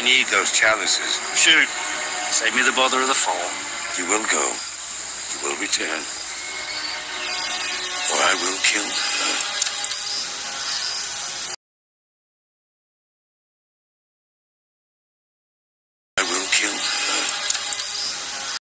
I need those chalices. Shoot. Save me the bother of the fall. You will go. You will return. Or I will kill her.